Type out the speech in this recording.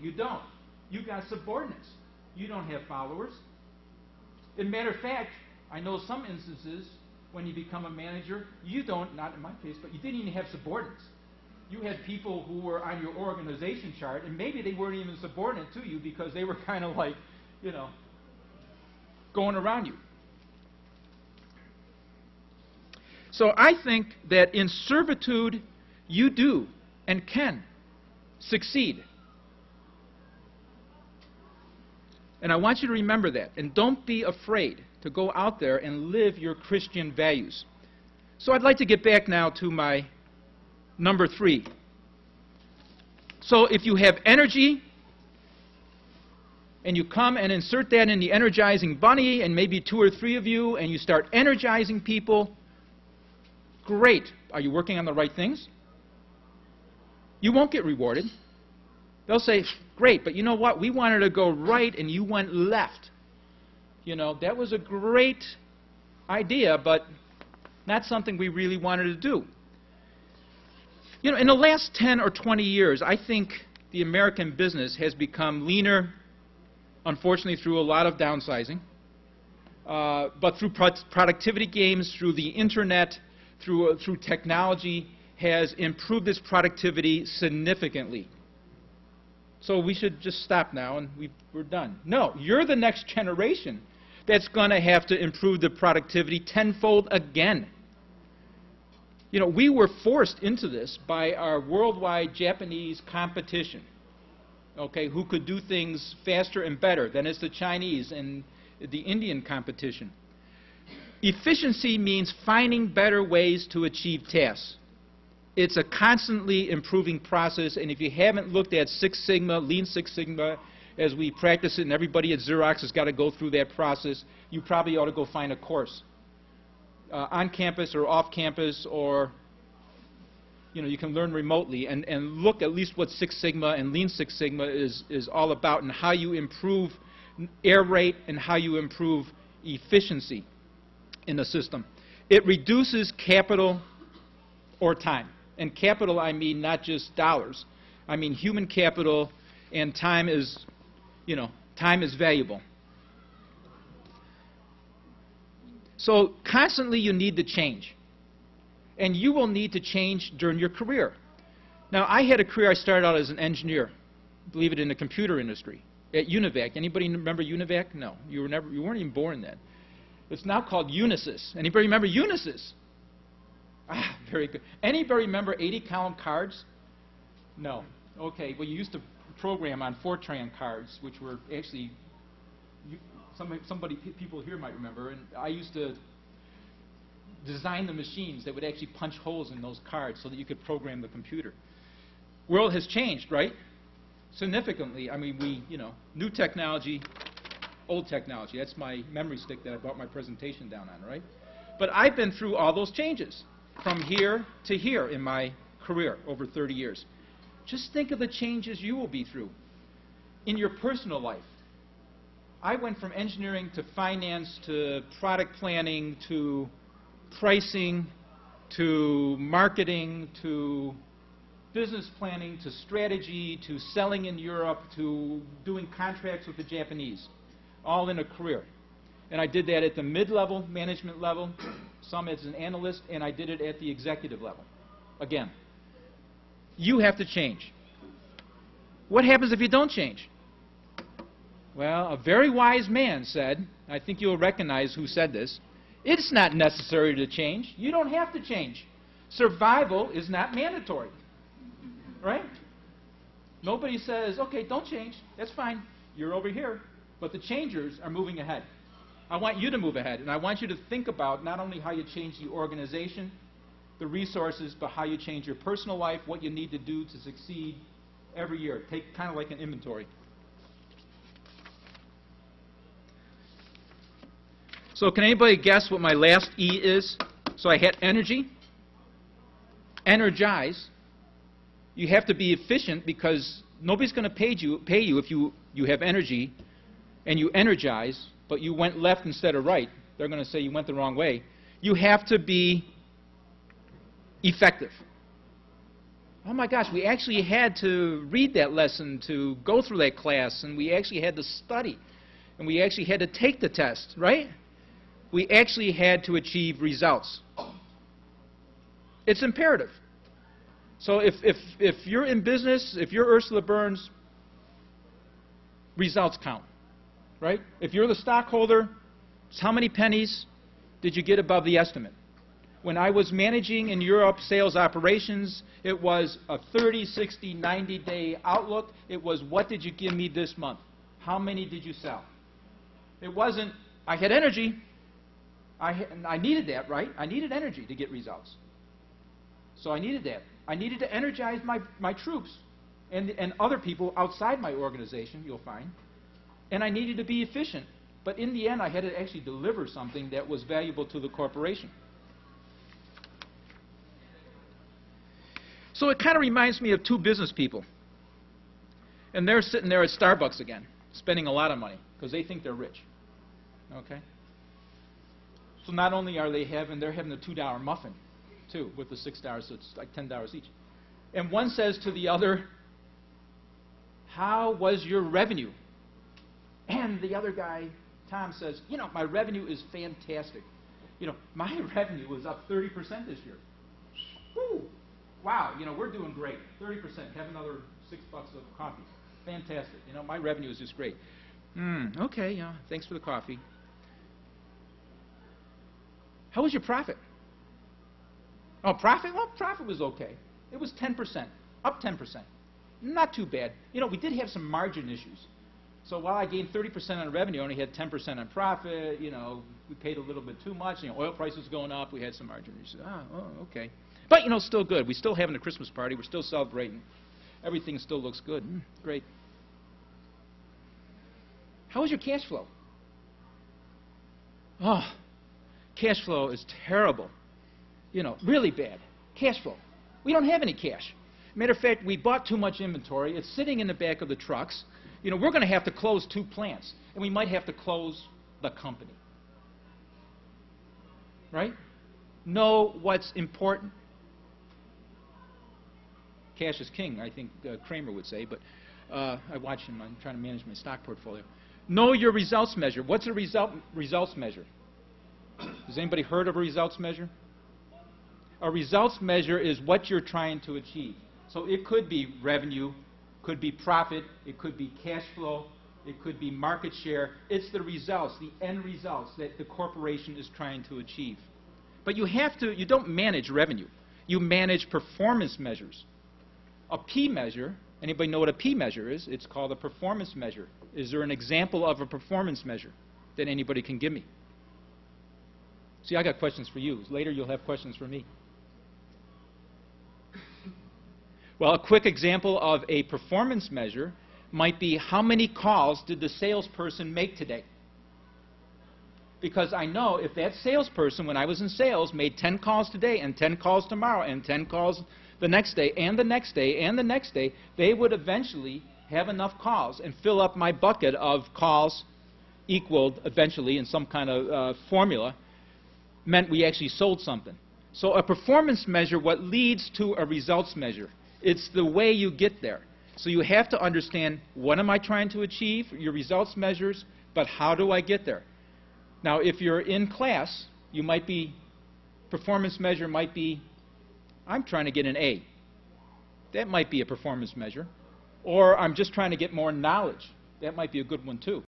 You don't. You got subordinates. You don't have followers. As a matter of fact, I know some instances when you become a manager, you don't, not in my case, but you didn't even have subordinates. You had people who were on your organization chart, and maybe they weren't even subordinate to you because they were kind of like, you know, going around you. So I think that in servitude, you do and can succeed. And I want you to remember that. And don't be afraid to go out there and live your Christian values. So I'd like to get back now to my number three. So if you have energy, and you come and insert that in the energizing bunny, and maybe two or three of you, and you start energizing people, great. Are you working on the right things? You won't get rewarded. They'll say, great, but you know what? We wanted to go right, and you went left. You know, that was a great idea, but not something we really wanted to do. You know, in the last 10 or 20 years, I think the American business has become leaner, unfortunately, through a lot of downsizing, uh, but through pro productivity gains, through the internet, through, uh, through technology, has improved its productivity significantly. So we should just stop now and we are done. No, you're the next generation that's going to have to improve the productivity tenfold again. You know, we were forced into this by our worldwide Japanese competition, okay, who could do things faster and better than is the Chinese and the Indian competition. Efficiency means finding better ways to achieve tasks. It's a constantly improving process, and if you haven't looked at Six Sigma, Lean Six Sigma, as we practice it, and everybody at Xerox has got to go through that process, you probably ought to go find a course uh, on campus or off campus, or you know, you can learn remotely and, and look at least what Six Sigma and Lean Six Sigma is, is all about and how you improve error rate and how you improve efficiency in the system. It reduces capital or time. And capital, I mean not just dollars. I mean human capital and time is, you know, time is valuable. So constantly you need to change. And you will need to change during your career. Now, I had a career, I started out as an engineer, believe it, in the computer industry at Univac. Anybody remember Univac? No, you, were never, you weren't even born then. It's now called Unisys. Anybody remember Unisys? Ah, very good. Anybody remember 80-column cards? No. Okay, well, you used to program on Fortran cards, which were actually, you, somebody, somebody, people here might remember, and I used to design the machines that would actually punch holes in those cards so that you could program the computer. World has changed, right? Significantly. I mean, we, you know, new technology, old technology. That's my memory stick that I brought my presentation down on, right? But I've been through all those changes from here to here in my career over 30 years. Just think of the changes you will be through in your personal life. I went from engineering to finance to product planning to pricing to marketing to business planning to strategy to selling in Europe to doing contracts with the Japanese, all in a career. And I did that at the mid-level management level, some as an analyst, and I did it at the executive level. Again, you have to change. What happens if you don't change? Well, a very wise man said, I think you'll recognize who said this, it's not necessary to change. You don't have to change. Survival is not mandatory. Right? Nobody says, okay, don't change. That's fine. You're over here. But the changers are moving ahead. I want you to move ahead, and I want you to think about not only how you change the organization, the resources, but how you change your personal life, what you need to do to succeed every year. Take kind of like an inventory. So can anybody guess what my last E is? So I had energy, energize. You have to be efficient because nobody's going to pay you, pay you if you, you have energy and you energize but you went left instead of right, they're going to say you went the wrong way. You have to be effective. Oh my gosh, we actually had to read that lesson to go through that class, and we actually had to study, and we actually had to take the test, right? We actually had to achieve results. It's imperative. So if, if, if you're in business, if you're Ursula Burns, results count, right? If you're the stockholder, how many pennies did you get above the estimate? When I was managing in Europe sales operations, it was a 30, 60, 90 day outlook. It was what did you give me this month? How many did you sell? It wasn't, I had energy. I, I needed that, right? I needed energy to get results. So I needed that. I needed to energize my, my troops and, and other people outside my organization, you'll find. And I needed to be efficient. But in the end, I had to actually deliver something that was valuable to the corporation. So it kind of reminds me of two business people. And they're sitting there at Starbucks again, spending a lot of money because they think they're rich. Okay? So not only are they having, they're having a $2 muffin, too, with the $6, so it's like $10 each. And one says to the other, How was your revenue? And the other guy, Tom, says, You know, my revenue is fantastic. You know, my revenue was up 30% this year. Woo! Wow, you know, we're doing great. 30%. Have another six bucks of coffee. Fantastic. You know, my revenue is just great. Hmm, okay, yeah, thanks for the coffee. How was your profit? Oh, profit? Well, profit was okay. It was 10%, up 10%. Not too bad. You know, we did have some margin issues. So while I gained 30% on revenue, I only had 10% on profit. You know, we paid a little bit too much. You know, oil prices going up. We had some margin issues. Ah, oh, okay. But, you know, still good. We're still having a Christmas party. We're still celebrating. Everything still looks good. Mm, great. How was your cash flow? Oh, cash flow is terrible. You know, really bad. Cash flow. We don't have any cash. Matter of fact, we bought too much inventory. It's sitting in the back of the trucks. You know, we're going to have to close two plants, and we might have to close the company. Right? Know what's important. Cash is king, I think uh, Cramer would say, but uh, I watch him. I'm trying to manage my stock portfolio. Know your results measure. What's a result, results measure? Has anybody heard of a results measure? A results measure is what you're trying to achieve. So it could be revenue, could be profit, it could be cash flow, it could be market share. It's the results, the end results that the corporation is trying to achieve. But you have to, you don't manage revenue. You manage performance measures. A P measure, anybody know what a P measure is? It's called a performance measure. Is there an example of a performance measure that anybody can give me? See, I got questions for you. Later you'll have questions for me. Well, a quick example of a performance measure might be how many calls did the salesperson make today? Because I know if that salesperson, when I was in sales, made 10 calls today and 10 calls tomorrow and 10 calls the next day and the next day and the next day, they would eventually have enough calls and fill up my bucket of calls equaled eventually in some kind of uh, formula meant we actually sold something. So a performance measure, what leads to a results measure? It's the way you get there. So you have to understand what am I trying to achieve, your results measures, but how do I get there? Now, if you're in class, you might be, performance measure might be, I'm trying to get an A. That might be a performance measure. Or I'm just trying to get more knowledge. That might be a good one too.